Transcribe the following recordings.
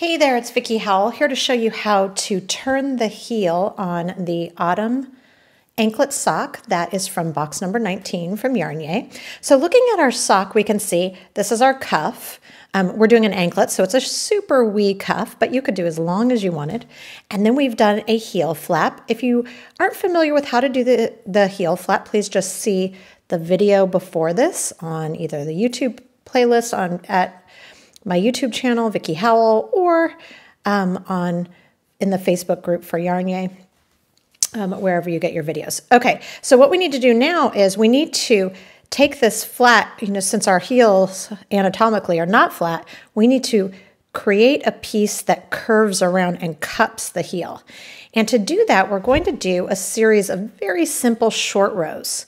Hey there, it's Vickie Howell here to show you how to turn the heel on the Autumn anklet sock that is from box number 19 from YarnYay. So looking at our sock, we can see this is our cuff. Um, we're doing an anklet, so it's a super wee cuff, but you could do as long as you wanted. And then we've done a heel flap. If you aren't familiar with how to do the, the heel flap, please just see the video before this on either the YouTube playlist on at my YouTube channel, Vickie Howell, or um, on in the Facebook group for YarnYay, um, wherever you get your videos. Okay, so what we need to do now is we need to take this flat, you know, since our heels anatomically are not flat, we need to create a piece that curves around and cups the heel. And to do that, we're going to do a series of very simple short rows.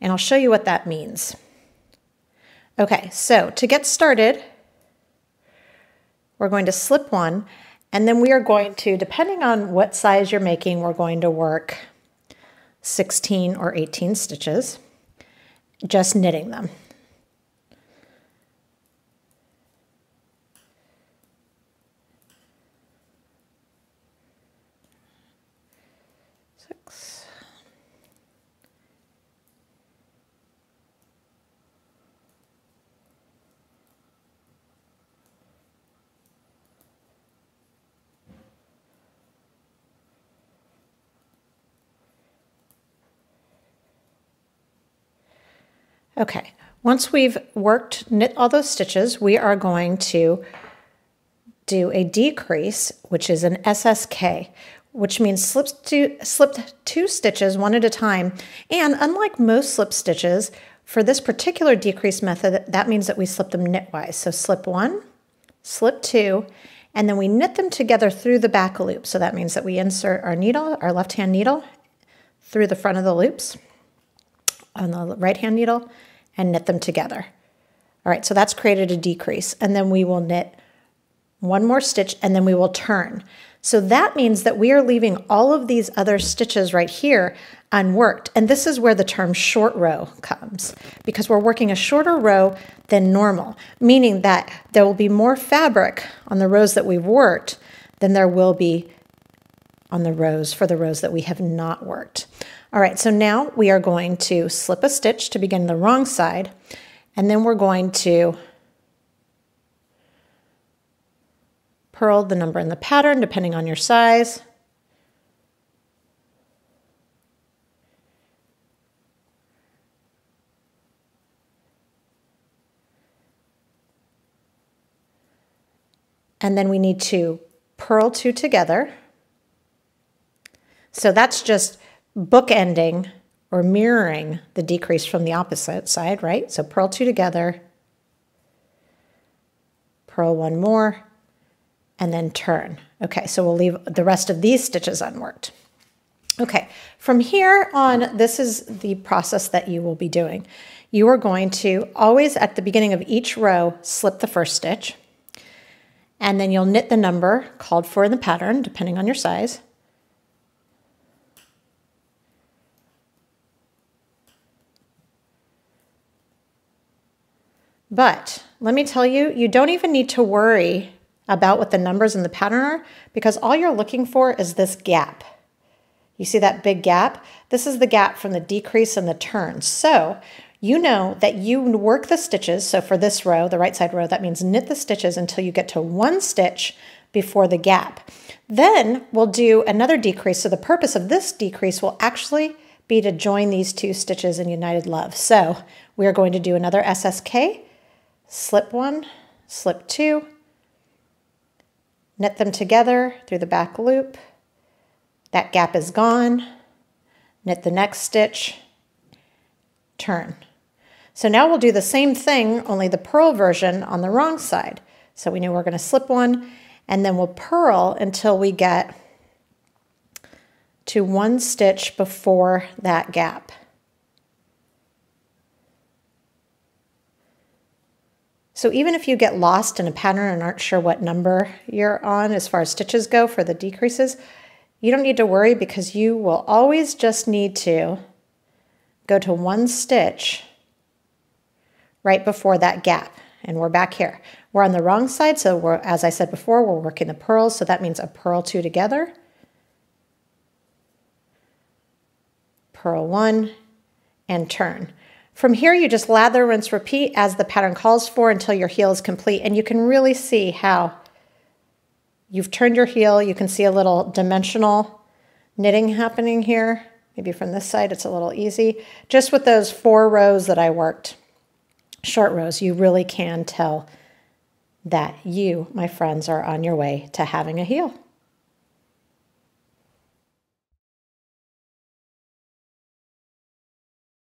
And I'll show you what that means. Okay, so to get started, we're going to slip one, and then we are going to, depending on what size you're making, we're going to work 16 or 18 stitches, just knitting them. Okay, once we've worked, knit all those stitches, we are going to do a decrease, which is an SSK, which means slipped two, slipped two stitches one at a time. And unlike most slip stitches, for this particular decrease method, that means that we slip them knitwise. So slip one, slip two, and then we knit them together through the back loop. So that means that we insert our needle, our left hand needle, through the front of the loops on the right hand needle, and knit them together. All right, so that's created a decrease. And then we will knit one more stitch and then we will turn. So that means that we are leaving all of these other stitches right here unworked. And this is where the term short row comes because we're working a shorter row than normal, meaning that there will be more fabric on the rows that we've worked than there will be on the rows for the rows that we have not worked. All right, so now we are going to slip a stitch to begin the wrong side, and then we're going to purl the number in the pattern depending on your size. And then we need to purl two together. So that's just bookending or mirroring the decrease from the opposite side, right? So purl two together, purl one more, and then turn. Okay, so we'll leave the rest of these stitches unworked. Okay, from here on, this is the process that you will be doing. You are going to always at the beginning of each row slip the first stitch, and then you'll knit the number called for in the pattern, depending on your size. But let me tell you, you don't even need to worry about what the numbers in the pattern are because all you're looking for is this gap. You see that big gap? This is the gap from the decrease and the turn. So you know that you work the stitches. So for this row, the right side row, that means knit the stitches until you get to one stitch before the gap. Then we'll do another decrease. So the purpose of this decrease will actually be to join these two stitches in united love. So we are going to do another SSK slip one, slip two, knit them together through the back loop. That gap is gone. Knit the next stitch, turn. So now we'll do the same thing, only the purl version on the wrong side. So we know we're going to slip one, and then we'll purl until we get to one stitch before that gap. So even if you get lost in a pattern and aren't sure what number you're on as far as stitches go for the decreases, you don't need to worry because you will always just need to go to one stitch right before that gap. and we're back here. We're on the wrong side, so we're, as I said before, we're working the purls, so that means a purl two together, purl one, and turn. From here, you just lather, rinse, repeat as the pattern calls for until your heel is complete, and you can really see how you've turned your heel. You can see a little dimensional knitting happening here. Maybe from this side, it's a little easy. Just with those four rows that I worked, short rows, you really can tell that you, my friends, are on your way to having a heel.